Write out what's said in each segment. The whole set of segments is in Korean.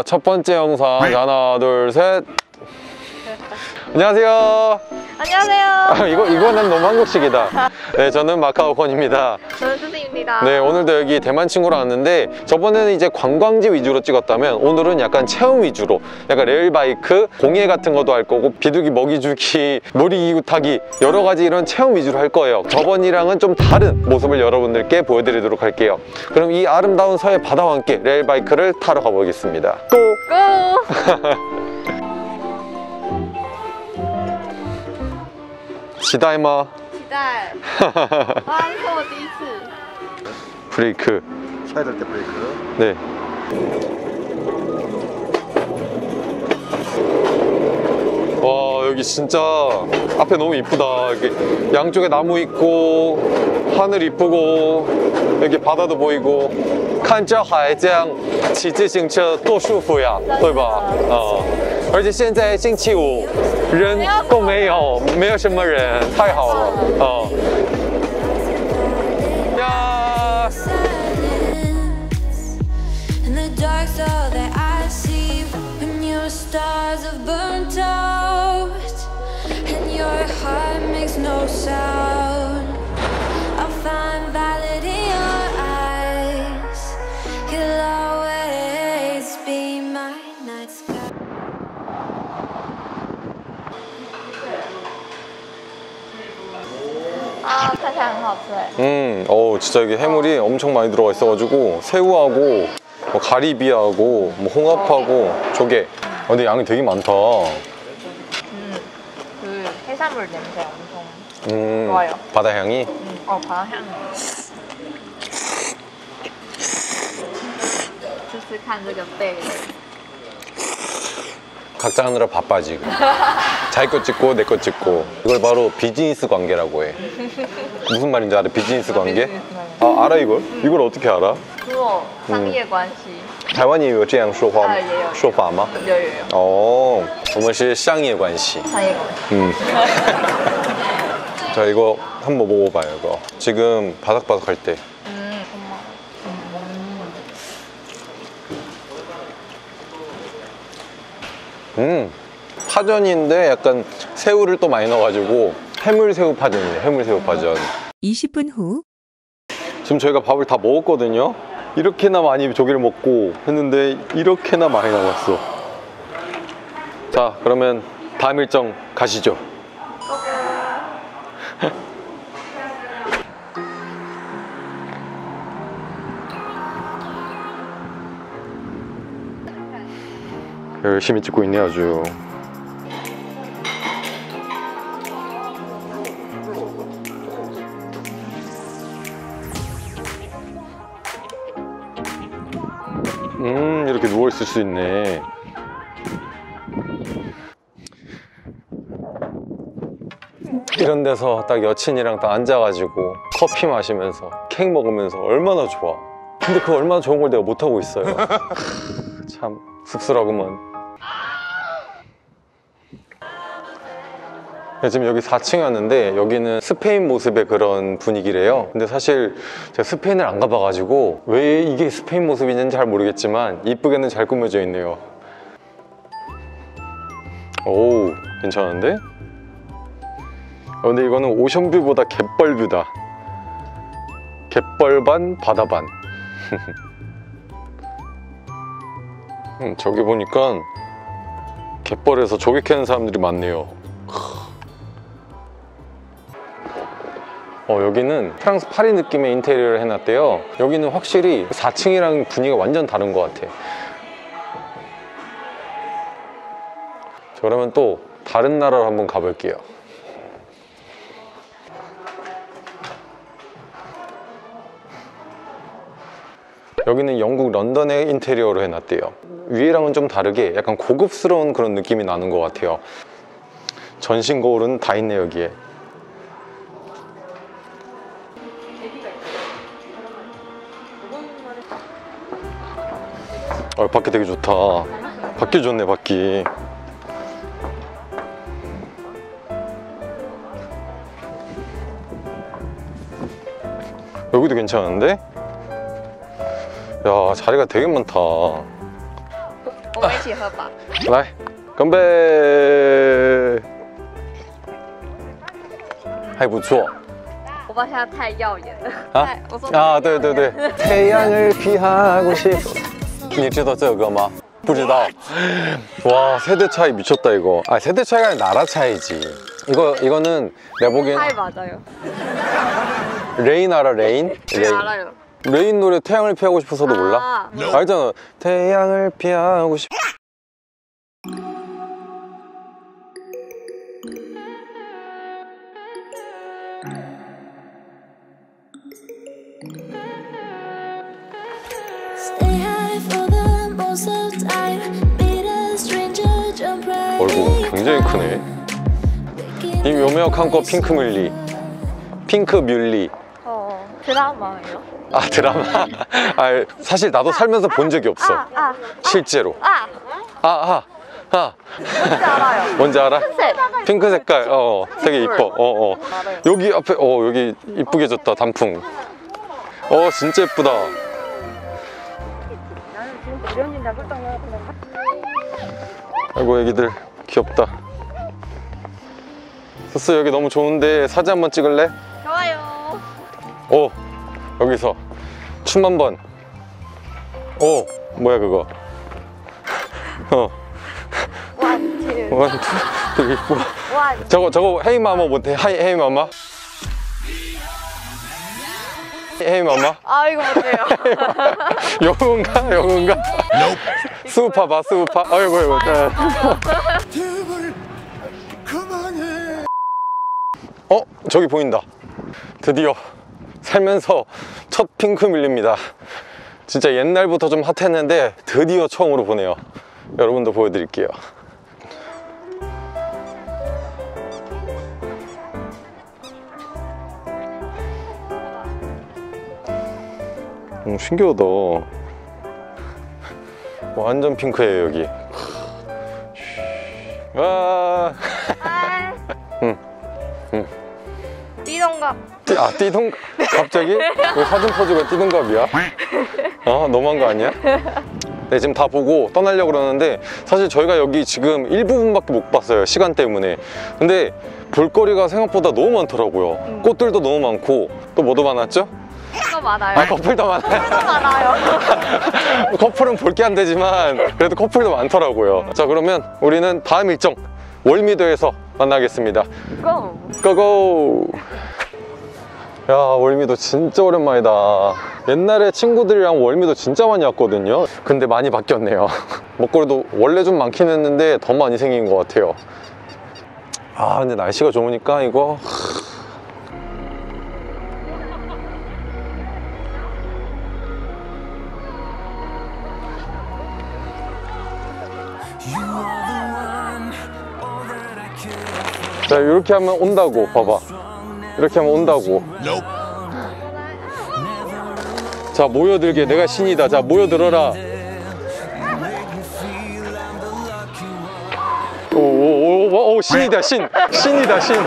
자, 첫 번째 영상. 하나, 둘, 셋. 안녕하세요. 안녕하세요. 아, 이거, 이거는 너무 한국식이다. 네, 저는 마카오 권입니다. 저는 수지입니다. 네, 오늘도 여기 대만 친구로 왔는데 저번에는 이제 관광지 위주로 찍었다면 오늘은 약간 체험 위주로 약간 레일바이크, 공예 같은 것도 할 거고 비둘기 먹이 주기, 놀이기구 타기 여러 가지 이런 체험 위주로 할 거예요. 저번이랑은 좀 다른 모습을 여러분들께 보여드리도록 할게요. 그럼 이 아름다운 서해 바다와 함께 레일바이크를 타러 가보겠습니다. 고! 고! 지다이마 期待。哇，这是我第一次。 브레이크 차야 될때 브레이크 네. 와 여기 진짜 앞에 너무 이쁘다. 이렇게 양쪽에 나무 있고 하늘 이쁘고 여기 바다도 보이고. 看这海这样骑自行车多舒服呀，对吧？啊、而且现在星期五 人都没有，没有什么人，太好了啊！呀。 음, 어 진짜 이게 해물이 엄청 많이 들어가 있어가지고 새우하고 뭐 가리비하고 뭐 홍합하고 조개. 아, 근데 양이 되게 많다. 그 해산물 냄새 엄청. 음, 좋아요. 바다 향이. 음, 어, 바다 향. 试试看这个贝类。 각자 하느라 바빠 지금. 자기 거 찍고 내 거 찍고. 이걸 바로 비즈니스 관계라고 해. 무슨 말인지 알아? 비즈니스 관계? 비즈니스 관계. 아 알아 이걸? 이걸 어떻게 알아? 做商业关系。台湾也有这样说话啊也有说法吗？有有有。哦，我们是商业关系。商业关系。 음. 자 이거 한번 먹어봐요 이거 지금 바삭바삭할 때 음, 파전인데 약간 새우를 또 많이 넣어가지고 해물새우 파전이에요 해물새우 파전. 20분 후. 지금 저희가 밥을 다 먹었거든요. 이렇게나 많이 조개를 먹고 했는데 이렇게나 많이 남았어. 자 그러면 다음 일정 가시죠 열심히 찍고 있네 아주. 음 이렇게 누워있을 수 있네. 이런 데서 딱 여친이랑 딱 앉아가지고 커피 마시면서 케이크 먹으면서 얼마나 좋아. 근데 그 얼마나 좋은 걸 내가 못하고 있어요. 참 씁쓸하구먼 지금 여기 4층이었는데 여기는 스페인 모습의 그런 분위기래요. 근데 사실 제가 스페인을 안 가봐가지고 왜 이게 스페인 모습인지는 잘 모르겠지만 이쁘게는 잘 꾸며져 있네요. 오 괜찮은데? 어, 근데 이거는 오션뷰보다 갯벌뷰다. 갯벌 반 바다 반. 음, 저기 보니까 갯벌에서 조개 캐는 사람들이 많네요 어, 여기는 프랑스 파리 느낌의 인테리어를 해놨대요. 여기는 확실히 4층이랑 분위기가 완전 다른 것 같아. 자, 그러면 또 다른 나라로 한번 가볼게요. 여기는 영국 런던의 인테리어로 해놨대요. 위에랑은 좀 다르게 약간 고급스러운 그런 느낌이 나는 것 같아요. 전신 거울은 다 있네 여기에. 어, 바퀴 되게 좋다. 바퀴 좋네, 바퀴. 여기도 괜찮은데? 야, 자리가 되게 많다. 我们一起喝吧。来，干杯！还不错我爸现在太耀眼了。啊太我说啊！对对对，太阳을피하고싶어。 你知道这首歌吗？不知道。와 세대 차이 미쳤다 이거. 아 세대 차이가 아니라 나라 차이지. 이거 이거는 내가 보기엔 타이 맞아요. 레인 알아 레인? 네, 알아요. 레인 노래 태양을 피하고 싶어서도 몰라? 아. 알잖아. 태양을 피하고 싶. 얼굴. 굉장히 크네. 이 묘명한 거 핑크 뮬리. 핑크 뮬리. 어 드라마예요. 아 드라마? 아 사실 나도 살면서 본 적이 없어. 아, 아, 실제로. 아, 아 아. 아. 뭔지 알아요. 뭔지 알아? 흰색. 핑크 색깔. 어, 어. 되게 이뻐. 어, 어. 여기 앞에 어 여기 이쁘게 졌다 단풍. 어 진짜 예쁘다. 아이고 애기들 귀엽다. 서스 여기 너무 좋은데 사진 한번 찍을래? 좋아요. 오 여기서 춤 한번. 오 뭐야 그거? 어 one, two, one, two, 되게. 저거 저거 Hey Mama 못해? 하이 Hey Mama? Hey Mama? 아 이거 못해요. 영웅가 영웅가? 수우파 봐 수우파. 아이고 아이고. 저기 보인다. 드디어 살면서 첫 핑크 밀립니다. 진짜 옛날부터 좀 핫했는데 드디어 처음으로 보네요. 여러분도 보여드릴게요. 음, 신기하다. 완전 핑크예요 여기. 와. 띠동갑. 띠- 아 띠동 갑자기? 왜 사진 포즈가 띠동갑이야? 아 너무한 거 아니야? 네 지금 다 보고 떠나려고 그러는데 사실 저희가 여기 지금 일부분밖에 못 봤어요 시간 때문에 근데 볼거리가 생각보다 너무 많더라고요 꽃들도 너무 많고 또 뭐도 많았죠? 많아요. 아 커플도 많아요 이거 많아요. 커플은 볼 게 안 되지만 그래도 커플도 많더라고요 자 그러면 우리는 다음 일정 월미도에서 만나겠습니다 고. 고 고 야 월미도 진짜 오랜만이다. 옛날에 친구들이랑 월미도 진짜 많이 왔거든요. 근데 많이 바뀌었네요. 먹거리도 원래 좀 많긴 했는데 더 많이 생긴 것 같아요. 아 근데 날씨가 좋으니까 이거 자 이렇게 하면 온다고 봐봐 이렇게 하면 온다고. 자 모여들게. 내가 신이다. 자 모여들어라. 오오오 오, 신이다 신. 신이다 신.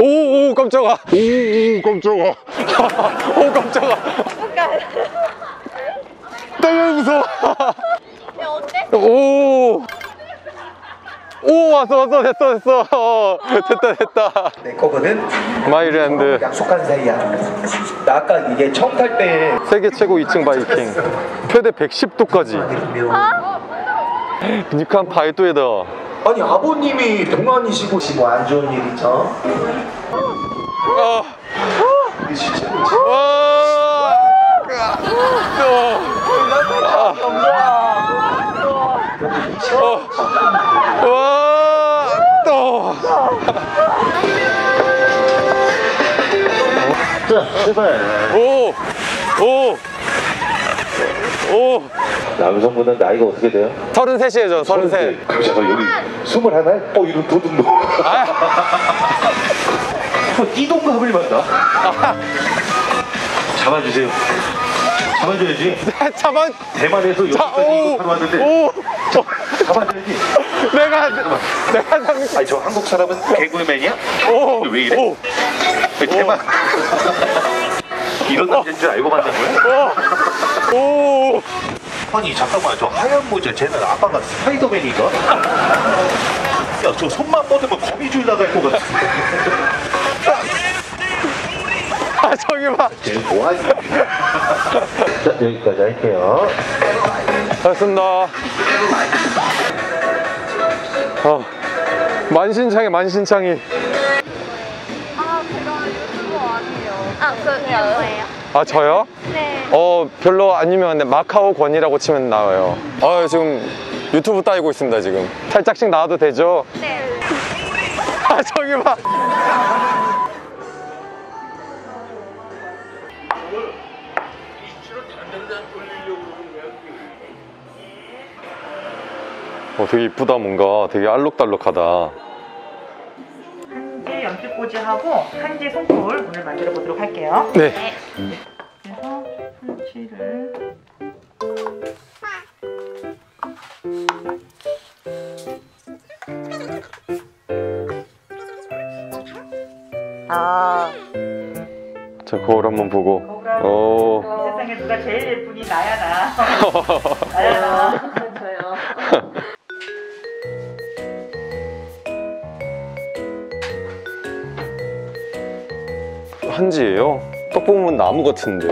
오오 깜짝아. 오오 깜짝아. 오 깜짝아. 너무 무서워? 오. 오 왔어 왔어 됐어 됐어 어, 됐다 됐다 내 거거든. 마이랜드 약속한 사이야. 나 아까 이게 처음 탈 때. 세계 최고 2층 바이킹 최대 110도까지 니칸 바이도에다 아니 아버님이 동안이시고 지금 안 좋은 일 있죠? 아, 이게 진짜 와, 어, 와, 또. 자. 오, 오, 오. 남성분은 나이가 어떻게 돼요? 33이에요, 33. 그럼 잠깐 여기 스물 하나? 어 이런 도둑놈. 띠동갑을 만나? 잡아주세요. 잡아줘야지. 잡아. 대만에서 자, 여기까지 오, 이거 하러 왔는데 오. 잡아줘야지. 내가, 내가 당, 아니 저 한국 사람은 개그맨이야? 오, 왜 이래? 오. 대만 이런 남자인 줄 알고 만난 거야? 오! 아니 잠깐만 저 하얀 모자 쟤는 아빠가 스파이더맨인가? 야 저 손만 뻗으면 거미줄 나갈 것 같은데 아, 저기 봐. 쟤 뭐하지? 자 여기까지 할게요 알겠습니다. 아, 만신창이, 만신창이. 아, 제가 유튜버 아니에요. 아, 그 뭐예요? 아, 저요? 네. 어, 별로 안 유명한데, 마카오 권이라고 치면 나와요. 아, 지금 유튜브 따이고 있습니다, 지금. 살짝씩 나와도 되죠? 네. 아, 저기 봐. 어, 되게 이쁘다, 뭔가. 되게 알록달록하다. 한지 염색꽂이하고 한지 손톱을 오늘 만들어 보도록 할게요. 네. 그래서 한지를 아, 저 거울 한번 보고. 거울하고 오. 이 세상에 누가 제일 예쁘니 나야 나. 나야 나. 한지예요? 떡 보면 나무 같은데.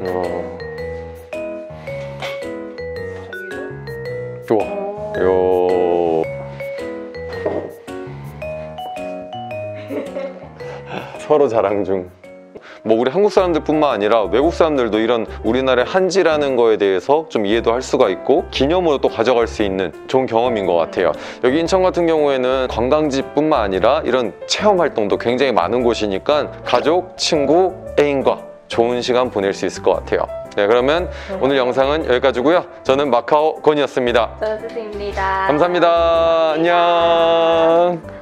어. 우와. 요. 서로 자랑 중. 뭐 우리 한국 사람들뿐만 아니라 외국 사람들도 이런 우리나라의 한지라는 거에 대해서 좀 이해도 할 수가 있고 기념으로 또 가져갈 수 있는 좋은 경험인 것 같아요. 여기 인천 같은 경우에는 관광지뿐만 아니라 이런 체험 활동도 굉장히 많은 곳이니까 가족, 친구, 애인과 좋은 시간 보낼 수 있을 것 같아요. 네, 그러면 오늘 영상은 여기까지고요. 저는 마카오 건이었습니다. 저는 스승입니다. 감사합니다. 안녕.